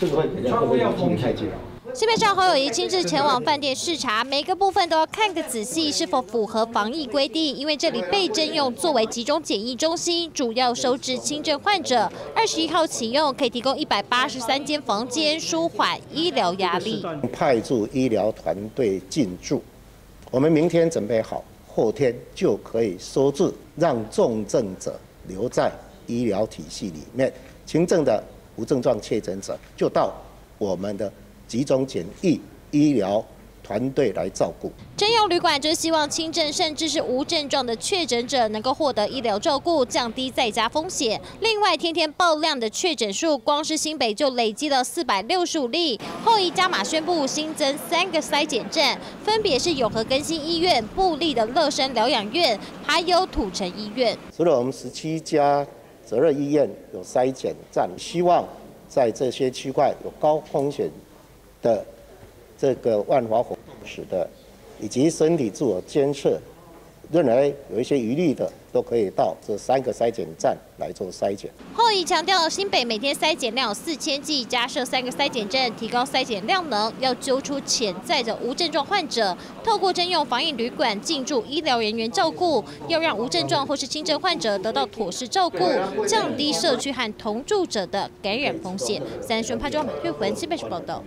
这个会比较会不会经营太久？市面上侯友谊亲自前往饭店视察，每个部分都要看个仔细，是否符合防疫规定。因为这里被征用作为集中检疫中心，主要收治轻症患者。二十一号启用，可以提供一百八十三间房间，舒缓医疗压力。派驻医疗团队进驻，我们明天准备好，后天就可以收治，让重症者留在医疗体系里面，轻症的无症状确诊者就到我们的。集中检疫医疗团队来照顾。征用旅馆就希望轻症甚至是无症状的确诊者能够获得医疗照顾，降低在家风险。另外，天天爆量的确诊数，光是新北就累积了四百六十五例。后一加码宣布新增三个筛检站，分别是永和更新医院、布利的乐生疗养院，还有土城医院。除了我们十七家责任医院有筛检站，希望在这些区块有高风险。的这个万华活动室的，以及身体自我监测，认为有一些疑虑的，都可以到这三个筛检站来做筛检。后已强调，新北每天筛检量有四千剂，加设三个筛检站，提高筛检量能，要揪出潜在的无症状患者，透过征用防疫旅馆进驻医疗人员照顾，要让无症状或是轻症患者得到妥适照顾，降低社区和同住者的感染风险。三宣潘庄马月文新北市报道。